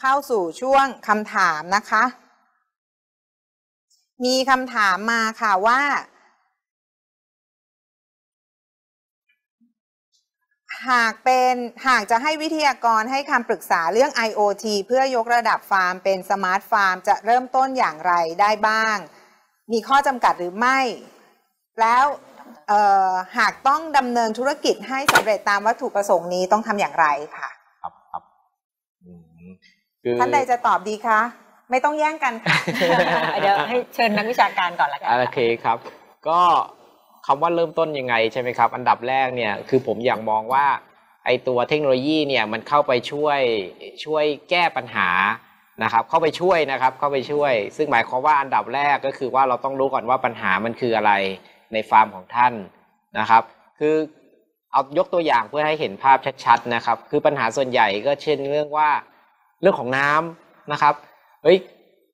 เข้าสู่ช่วงคำถามนะคะ มีคำถามมาค่ะว่า หากเป็นหากจะให้วิทยากรให้คำปรึกษาเรื่อง IoT เพื่อยกระดับฟาร์มเป็นสมาร์ทฟาร์มจะเริ่มต้นอย่างไรได้บ้าง มีข้อจำกัดหรือไม่ แล้วหากต้องดำเนินธุรกิจให้สำเร็จตามวัตถุประสงค์นี้ต้องทำอย่างไรค่ะ ท่านใดจะตอบดีคะ ไม่ต้องแย่งกันค่ะ เดี๋ยวให้เชิญนักวิชาการก่อนละกันโอเคครับ ก็คำว่าเริ่มต้นยังไงใช่ไหมครับ อันดับแรกเนี่ยคือผมอยากมองว่าไอตัวเทคโนโลยีเนี่ยมันเข้าไปช่วยช่วยแก้ปัญหานะครับ เข้าไปช่วยนะครับเข้าไปช่วย ซึ่งหมายความว่าอันดับแรกก็คือว่าเราต้องรู้ก่อนว่าปัญหามันคืออะไรในฟาร์มของท่านนะครับ คือเอายกตัวอย่างเพื่อให้เห็นภาพชัดๆนะครับ คือปัญหาส่วนใหญ่ก็เช่นเรื่องว่า เรื่องของน้ำนะครับเฮ้ย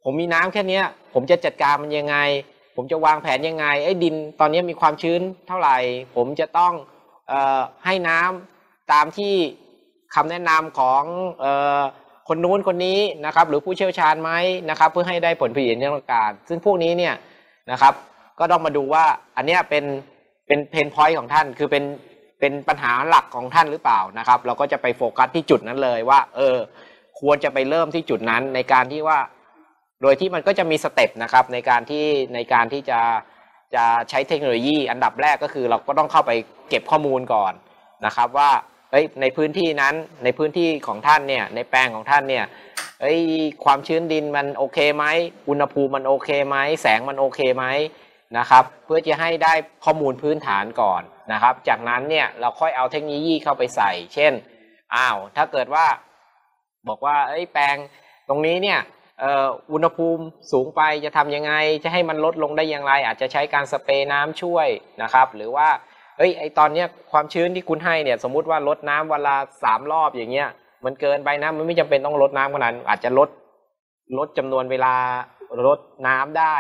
ผมมีน้ำแค่นี้ผมจะจัดการมันยังไง ผมจะวางแผนยังไงไอ้ดินตอนนี้มีความชื้นเท่าไหร่ ผมจะต้องออให้น้ำตามที่คำแนะนำของออคนนู้นคนนี้นะครับหรือผู้เชี่ยวชาญไหมนะครับ เพื่อให้ได้ผลผลิตที่ต้องการ ซึ่งพวกนี้เนี่ยนะครับ ก็ต้องมาดูว่าอันนี้เป็นเป็น pain point ของท่านคือเป็นเป็นปัญหาหลักของท่านหรือเปล่านะครับ เราก็จะไปโฟกัสที่จุดนั้นเลยว่า เออ ควรจะไปเริ่มที่จุดนั้นในการที่ว่า โดยที่มันก็จะมี step นะครับในการที่ในการที่จะจะใช้เทคโนโลยี อันดับแรกก็คือเราก็ต้องเข้าไปเก็บข้อมูลก่อนนะครับว่าเอ้ยในพื้นที่นั้นในพื้นที่ของท่านเนี่ยในแปลงของท่านเนี่ยเอ้ยความชื้นดินมันโอเคไหมอุณหภูมิมันโอเคไหมแสงมันโอเคไหมนะครับเพื่อจะให้ได้ข้อมูลพื้นฐานก่อนนะครับ จากนั้นเนี่ยเราค่อยเอาเทคโนโลยีเข้าไปใส่ เช่นอ้าวถ้าเกิดว่า บอกว่าไอ้แปลงตรงนี้เนี่ยอุณหภูมิสูงไปจะทำยังไงจะให้มันลดลงได้อย่างไร อาจจะใช้การสเปรย์น้ำช่วยนะครับ หรือว่าเอ้ยไอตอนเนี้ยความชื้นที่คุณให้เนี่ยสมมุติว่าลดน้ำเวลาสามรอบอย่างเงี้ย มันเกินไปนะมันไม่จำเป็นต้องลดน้ำขนาดอาจจะลดลดจำนวนเวลาลดน้ำได้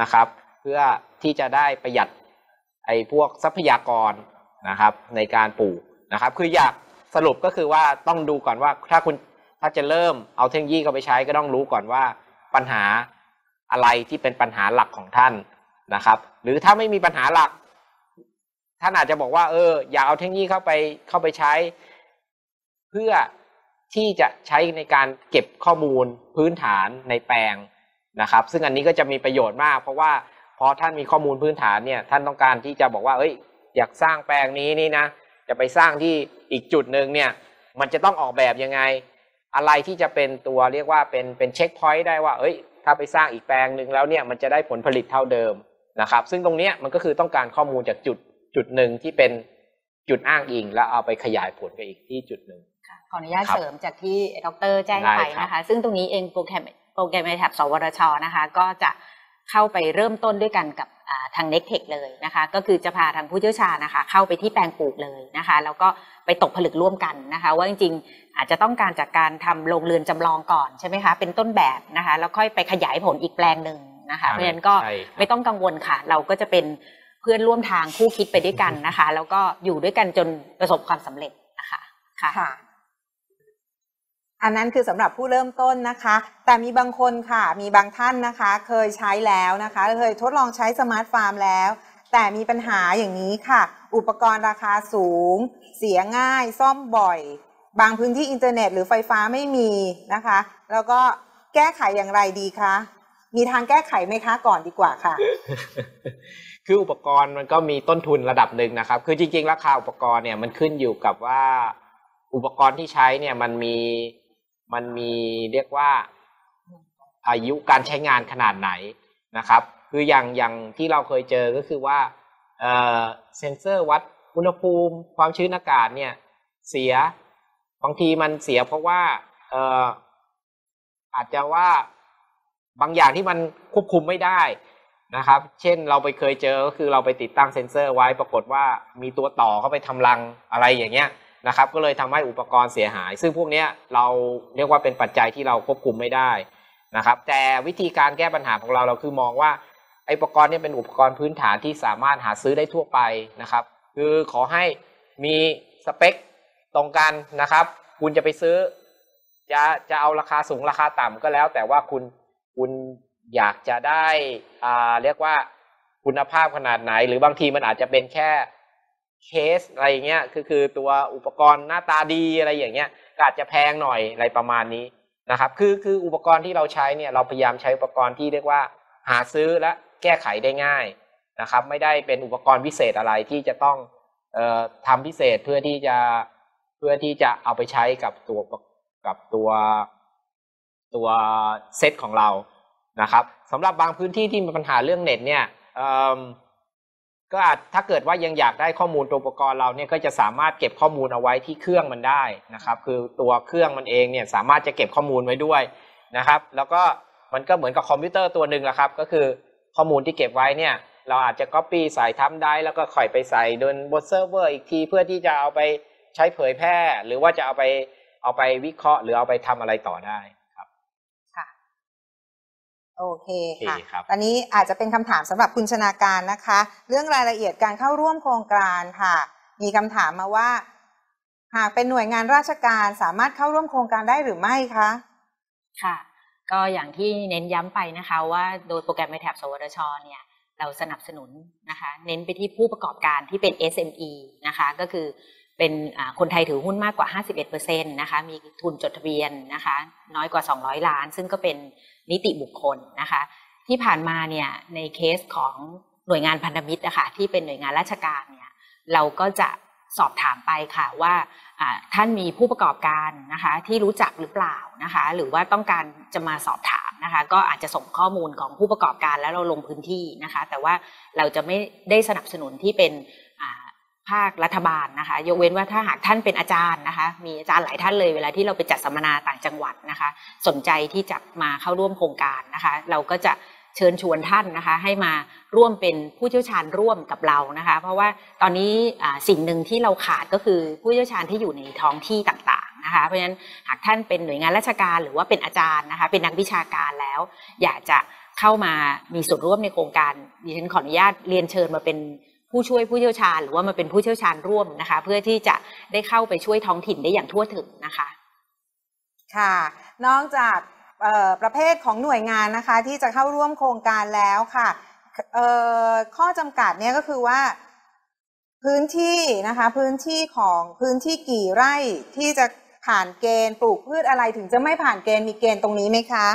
นะครับ เพื่อที่จะได้ประหยัดไอ้พวกทรัพยากรนะครับ ในการปลูกนะครับ คืออยากสรุปก็คือว่าต้องดูก่อนว่าถ้าคุณ ถ้าจะเริ่มเอาเทคโนโลยีเข้าไปใช้ก็ต้องรู้ก่อนว่าปัญหาอะไรที่เป็นปัญหาหลักของท่านนะครับ หรือถ้าไม่มีปัญหาหลัก ท่านอาจจะบอกว่า เออ อยากเอาเทคโนโลยีเข้าไปเข้าไปใช้ เพื่อที่จะใช้ในการเก็บข้อมูลพื้นฐานในแปลงนะครับ ซึ่งอันนี้ก็จะมีประโยชน์มาก เพราะว่าพอท่านมีข้อมูลพื้นฐานเนี่ย ท่านต้องการที่จะบอกว่า เอ้ย อยากสร้างแปลงนี้นี่นะ จะไปสร้างที่อีกจุดหนึ่งเนี่ย มันจะต้องออกแบบยังไง อะไรที่จะเป็นตัวเรียกว่าเป็นเป็นเช็คพอยต์ได้ว่า เอ้ย ถ้าไปสร้างอีกแปลงหนึ่งแล้วเนี่ยมันจะได้ผลผลิตเท่าเดิมนะครับ ซึ่งตรงนี้มันก็คือต้องการข้อมูลจากจุดจุดหนึ่งที่เป็นจุดอ้างอิง แล้วเอาไปขยายผลไปอีกที่จุดหนึ่งขออนุญาตเสริมจากที่ดรแจ้งไปนะคะ ซึ่งตรงนี้เองโปรแกรมโปรแกรมในแท็บสวรชนะคะ ก็จะ เข้าไปเริ่มต้นด้วยกันกับทางเน็กเทคเลยนะคะ ก็คือจะพาทางผู้เชี่ยวชาญนะคะ เข้าไปที่แปลงปลูกเลยนะคะ แล้วก็ไปตกผลึกร่วมกันนะคะ ว่าจริงๆ อาจจะต้องการจากการทำโรงเรือนจำลองก่อนใช่ไหมคะ เป็นต้นแบบนะคะ แล้วค่อยไปขยายผลอีกแปลงหนึ่งนะคะ เพราะฉะนั้นก็ไม่ต้องกังวลค่ะ เราก็จะเป็นเพื่อนร่วมทางคู่คิดไปด้วยกันนะคะ แล้วก็อยู่ด้วยกันจนประสบความสำเร็จนะคะค่ะ อันนั้นคือสำหรับผู้เริ่มต้นนะคะ แต่มีบางคนค่ะ มีบางท่านนะคะ เคยใช้แล้วนะคะ เคยทดลองใช้ smart farm แล้ว แต่มีปัญหาอย่างนี้ค่ะ อุปกรณ์ราคาสูง เสียง่าย ซ่อมบ่อย บางพื้นที่อินเทอร์เน็ตหรือไฟฟ้าไม่มีนะคะ แล้วก็แก้ไขอย่างไรดีคะ มีทางแก้ไขไหมคะก่อนดีกว่าค่ะ คืออุปกรณ์มันก็มีต้นทุนระดับหนึ่งนะครับ คือจริง ๆ ราคาอุปกรณ์เนี่ยมันขึ้นอยู่กับว่าอุปกรณ์ที่ใช้เนี่ยมันมี มันมีเรียกว่าอายุการใช้งานขนาดไหนนะครับ คืออย่างอย่างที่เราเคยเจอก็คือว่าเซนเซอร์วัดอุณหภูมิความชื้นอากาศเนี่ยเสียบางทีมันเสียเพราะว่าเอออาจจะว่าบางอย่างที่มันควบคุมไม่ได้นะครับ เช่นเราไปเคยเจอก็คือเราไปติดตั้งเซ็นเซอร์ไว้ปรากฏว่ามีตัวต่อเข้าไปทำรังอะไรอย่างเงี้ย นะครับก็เลยทำให้อุปกรณ์เสียหาย ซึ่งพวกนี้เราเรียกว่าเป็นปัจจัยที่เราควบคุมไม่ได้นะครับ แต่วิธีการแก้ปัญหาของเราเราคือมองว่าไออุปกรณ์นี้เป็นอุปกรณ์พื้นฐานที่สามารถหาซื้อได้ทั่วไปนะครับ คือขอให้มีสเปคตรงกันนะครับ คุณจะไปซื้อ จะจะเอาราคาสูงราคาต่ำก็แล้ว แต่ว่าคุณคุณอยากจะได้อ่าเรียกว่าคุณภาพขนาดไหน หรือบางทีมันอาจจะเป็นแค่ เคสอะไรเงี้ยคือคือตัวอุปกรณ์หน้าตาดีอะไรอย่างเงี้ยก็อาจจะแพงหน่อยอะไรประมาณนี้นะครับ คือคืออุปกรณ์ที่เราใช้เนี่ยเราพยายามใช้อุปกรณ์ที่เรียกว่า หาซื้อและแก้ไขได้ง่ายนะครับ ไม่ได้เป็นอุปกรณ์พิเศษอะไรที่จะต้องเอ่อทำพิเศษเพื่อที่จะเพื่อที่จะเอาไปใช้กับตัวกับตัวตัวเซตของเรานะครับสำหรับบางพื้นที่ที่มีปัญหาเรื่องเน็ตเนี่ยเอิ่ม ก็อาจถ้าเกิดว่ายังอยากได้ข้อมูลตัวอุปกรณ์เราเนี่ยก็จะสามารถเก็บข้อมูลเอาไว้ที่เครื่องมันได้นะครับ คือตัวเครื่องมันเองเนี่ยสามารถจะเก็บข้อมูลไว้ด้วยนะครับ แล้วก็มันก็เหมือนกับคอมพิวเตอร์ตัวหนึ่งละครับ ก็คือข้อมูลที่เก็บไว้เนี่ย เราอาจจะ copy ใส่ทำได้ แล้วก็ค่อยไปใส่บนบนเซิร์ฟเวอร์อีกทีเพื่อที่จะเอาไปใช้เผยแพร่ หรือว่าจะเอาไปเอาไปวิเคราะห์ หรือเอาไปทำอะไรต่อได้ โอเคโอเคค่ะครับอันนี้อาจจะเป็นคำถามสำหรับคุณชนาการนะคะ เรื่องรายละเอียดการเข้าร่วมโครงการค่ะ มีคำถามมาว่า หากเป็นหน่วยงานราชการสามารถเข้าร่วมโครงการได้หรือไม่คะค่ะ ก็อย่างที่เน้นย้ำไปนะคะว่าโดยโปรแกรม i t a b สวทชเนี่ยเราสนับสนุนนะคะ เน้นไปที่ผู้ประกอบการที่เป็น SME นะคะ ก็คือ เป็นคนไทยถือหุ้นมากกว่า 51%นะคะ มีทุนจดทะเบียนนะคะ น้อยกว่า 200 ล้าน ซึ่งก็เป็นนิติบุคคลนะคะ ที่ผ่านมาเนี่ยในเคสของหน่วยงานพันธมิตรนะคะที่เป็นหน่วยงานราชการเนี่ยเราก็จะสอบถามไปค่ะว่าท่านมีผู้ประกอบการนะคะที่รู้จักหรือเปล่านะคะหรือว่าต้องการจะมาสอบถามนะคะก็อาจจะส่งข้อมูลของผู้ประกอบการแล้วเราลงพื้นที่นะคะแต่ว่าเราจะไม่ได้สนับสนุนที่เป็น ภาครัฐบาลนะคะ ยกเว้นว่าถ้าหากท่านเป็นอาจารย์นะคะ มีอาจารย์หลายท่านเลยเวลาที่เราไปจัดสัมมนาต่างจังหวัดนะคะ สนใจที่จะมาเข้าร่วมโครงการนะคะ เราก็จะเชิญชวนท่านนะคะ ให้มาร่วมเป็นผู้เชี่ยวชาญร่วมกับเรานะคะ เพราะว่าตอนนี้สิ่งหนึ่งที่เราขาดก็คือผู้เชี่ยวชาญที่อยู่ในท้องที่ต่างๆนะคะ เพราะฉะนั้นหากท่านเป็นหน่วยงานราชการหรือว่าเป็นอาจารย์นะคะ เป็นนักวิชาการแล้ว อยากจะเข้ามามีส่วนร่วมในโครงการดิฉันขออนุญาตเรียนเชิญมาเป็น ผู้ช่วยผู้เชี่ยวชาญ หรือว่ามาเป็นผู้เชี่ยวชาญร่วมนะคะ เพื่อที่จะได้เข้าไปช่วยท้องถิ่นได้อย่างทั่วถึงนะคะ ค่ะ นอกจากประเภทของหน่วยงานนะคะ ที่จะเข้าร่วมโครงการแล้วค่ะข้อจำกัดเนี่ยก็คือว่าพื้นที่นะคะ พื้นที่ของพื้นที่กี่ไร่ที่จะผ่านเกณฑ์ปลูกพืชอะไรถึงจะไม่ผ่านเกณฑ์มีเกณฑ์ตรงนี้ไหมคะ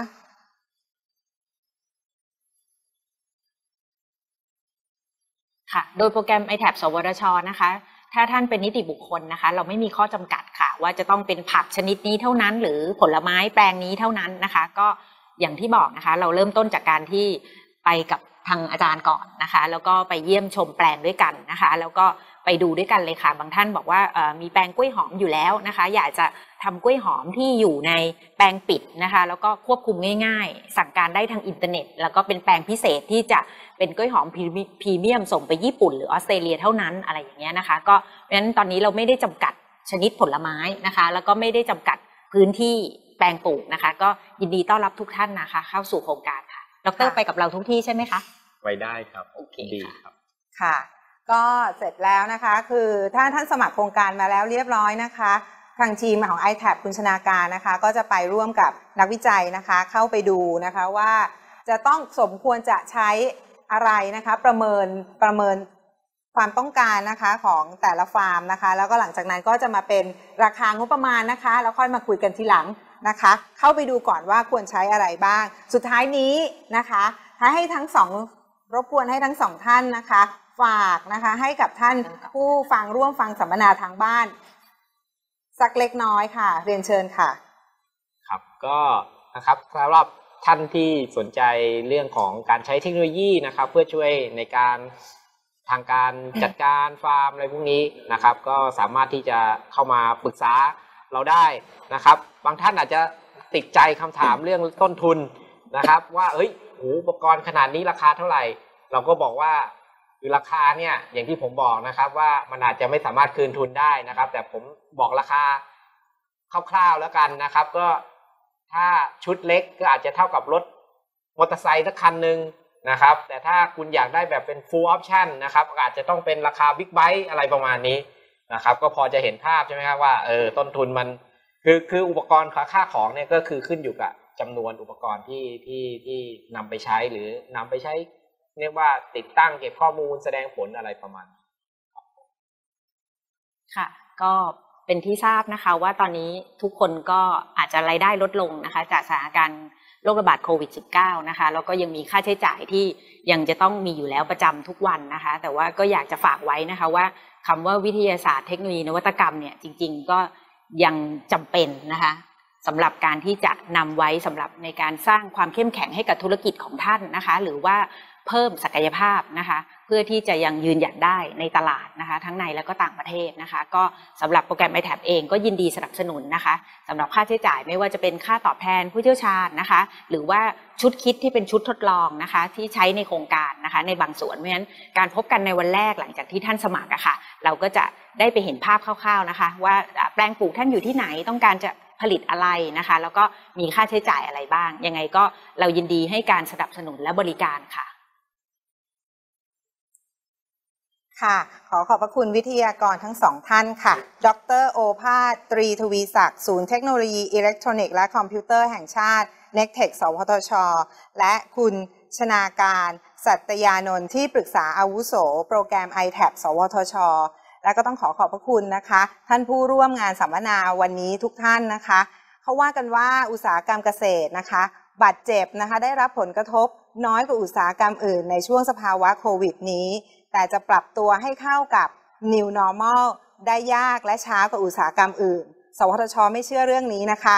ค่ะ โดยโปรแกรม iTab สวทชนะคะ ถ้าท่านเป็นนิติบุคคลนะคะ เราไม่มีข้อจำกัดค่ะ ว่าจะต้องเป็นผักชนิดนี้เท่านั้น หรือผลไม้แปลงนี้เท่านั้นนะคะ ก็อย่างที่บอกนะคะ เราเริ่มต้นจากการที่ไปกับทางอาจารย์ก่อนนะคะ แล้วก็ไปเยี่ยมชมแปลงด้วยกันนะคะ แล้วก็ ไปดูด้วยกันเลยค่ะ บางท่านบอกว่าเอ่อมีแปลงกล้วยหอมอยู่แล้วนะคะ อยากจะทำกล้วยหอมที่อยู่ในแปลงปิดนะคะ แล้วก็ควบคุมง่ายๆ สั่งการได้ทางอินเทอร์เน็ต แล้วก็เป็นแปลงพิเศษที่จะเป็นกล้วยหอมพรีมิพรีเมียมส่งไปญี่ปุ่นหรือออสเตรเลียเท่านั้นอะไรอย่างเงี้ยนะคะ ก็เพราะฉะนั้นตอนนี้เราไม่ได้จำกัดชนิดผลไม้นะคะ แล้วก็ไม่ได้จำกัดพื้นที่แปลงปลูกนะคะ ก็ยินดีต้อนรับทุกท่านนะคะ เข้าสู่โครงการค่ะดรค่ะไปกับเราทุกที่ใช่ไหมคะไว้ได้ครับโอเคดีค่ะครับค่ะ ก็เสร็จแล้วนะคะคือถ้าท่านสมัครโครงการมาแล้วเรียบร้อยนะคะ ทางทีมของ i t a b คุณชนาการนะคะ ก็จะไปร่วมกับนักวิจัยนะคะ เข้าไปดูนะคะว่าจะต้องสมควรจะใช้อะไรนะคะ ประเมินประเมินความต้องการนะคะของแต่ละฟาร์มนะคะ แล้วก็หลังจากนั้นก็จะมาเป็นราคางบประมาณนะคะ แล้วค่อยมาคุยกันทีหลังนะคะ เข้าไปดูก่อนว่าควรใช้อะไรบ้าง สุดท้ายนี้นะคะถ้าให้ทั้งสองรบกวนให้ทั้งสองท่านนะคะ ฝากนะคะ ให้กับท่านผู้ฟังร่วมฟังสัมมนาทางบ้าน สักเล็กน้อยค่ะ เรียนเชิญค่ะ ครับก็นะครับสำหรับท่านที่สนใจเรื่องของการใช้เทคโนโลยีนะครับ เพื่อช่วยในการทางการจัดการฟาร์มอะไรพวกนี้นะครับ ก็สามารถที่จะเข้ามาปรึกษาเราได้นะครับ บางท่านอาจจะติดใจคำถามเรื่องต้นทุนนะครับ ว่าเอ้ยโหอุปกรณ์ขนาดนี้ราคาเท่าไหร่ เราก็บอกว่า คือราคาเนี่ยอย่างที่ผมบอกนะครับ ว่ามันอาจจะไม่สามารถคืนทุนได้นะครับ แต่ผมบอกราคาคร่าวๆแล้วกันนะครับ ก็ถ้าชุดเล็กก็อาจจะเท่ากับรถมอเตอร์ไซค์สักคันหนึ่งนะครับ แต่ถ้าคุณอยากได้แบบเป็น full option นะครับก็อาจจะต้องเป็นราคาบิ๊กไบค์อะไรประมาณนี้นะครับ ก็พอจะเห็นภาพใช่ไหมครับว่าเออต้นทุนมันคือคืออุปกรณ์ค่าค่าของเนี่ยก็คือขึ้นอยู่กับจำนวนอุปกรณ์ที่ที่ที่นำไปใช้หรือนำไปใช้ เรียกว่าติดตั้งเก็บข้อมูลแสดงผลอะไรประมาณค่ะ ก็เป็นที่ทราบนะคะว่าตอนนี้ทุกคนก็อาจจะรายได้ลดลงนะคะ จากสถานการณ์โรคระบาดโควิด -19 นะคะแล้วก็ยังมีค่าใช้จ่ายที่ยังจะต้องมีอยู่แล้วประจำทุกวันนะคะ แต่ว่าก็อยากจะฝากไว้นะคะว่าคำว่าวิทยาศาสตร์เทคโนโลยีนวัตกรรมเนี่ยจริง ๆ ก็ยังจำเป็นนะคะสำหรับการที่จะนำไว้สำหรับในการสร้างความเข้มแข็งให้กับธุรกิจของท่านนะคะ หรือว่า เพิ่มศักยภาพนะคะเพื่อที่จะยังยืนหยัดได้ในตลาดนะคะทั้งในและก็ต่างประเทศนะคะ ก็สำหรับโปรแกรม i t a b เองก็ยินดีสนับสนุนนะคะสำหรับค่าใช้จ่ายไม่ว่าจะเป็นค่าตอบแทนผู้เชี่ยวชาญนะคะ หรือว่าชุดคิดที่เป็นชุดทดลองนะคะ ที่ใช้ในโครงการนะคะ ในบางส่วนเพราะฉะนั้นการพบกันในวันแรกหลังจากที่ท่านสมัครอะค่ะ เราก็จะได้ไปเห็นภาพคร่าวๆนะคะ ว่าแปลงปลูกท่านอยู่ที่ไหนต้องการจะผลิตอะไรนะคะ แล้วก็มีค่าใช้จ่ายอะไรบ้าง ยังไงก็เรายินดีให้การสนับสนุนและบริการค่ะ ค่ะ ขอขอบพระคุณวิทยากรทั้งสองท่านค่ะ ดรโอภาสตรีทวีศักดิ์ ศูนย์เทคโนโลยีอิเล็กทรอนิกส์และคอมพิวเตอร์แห่งชาติ NECTEC สวทช และคุณชนาการ สัตยานนท์ที่ปรึกษาอาวุโส โปรแกรม iTAP สวทช และก็ต้องขอขอบพระคุณนะคะ ท่านผู้ร่วมงานสัมมนาวันนี้ทุกท่านนะคะเขาว่ากันว่าอุตสาหกรรมเกษตรนะคะ บาดเจ็บนะคะ ได้รับผลกระทบ น้อยกว่าอุตสาหกรรมอื่นในช่วงสภาวะโควิดนี้ แต่จะปรับตัวให้เข้ากับ New Normal ได้ยากและช้ากว่าอุตสาหกรรมอื่น สวทช ไม่เชื่อเรื่องนี้นะคะ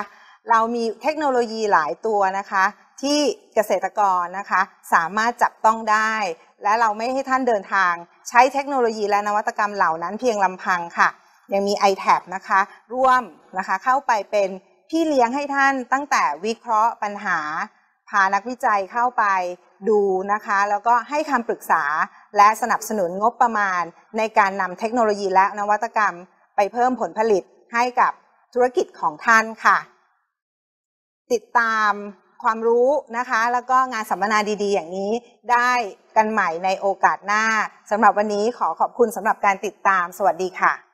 เรามีเทคโนโลยีหลายตัวนะคะ ที่เกษตรกรนะคะ สามารถจับต้องได้ และเราไม่ให้ท่านเดินทาง ใช้เทคโนโลยีและนวัตกรรมเหล่านั้นเพียงลำพังค่ะ ยังมี iTab นะคะ ร่วมนะคะเข้าไปเป็นพี่เลี้ยงให้ท่านตั้งแต่วิเคราะห์ปัญหาานักวิจัยเข้าไปดูนะคะ แล้วก็ให้คำปรึกษาและสนับสนุนงบประมาณ ในการนำเทคโนโลยีและนวัตกรรม ไปเพิ่มผลผลิตให้กับธุรกิจของท่านค่ะ ติดตามความรู้นะคะ แล้วก็งานสัมมนาดี ๆ อย่างนี้ได้กันใหม่ในโอกาสหน้าสำหรับวันนี้ขอขอบคุณสำหรับการติดตาม สวัสดีค่ะ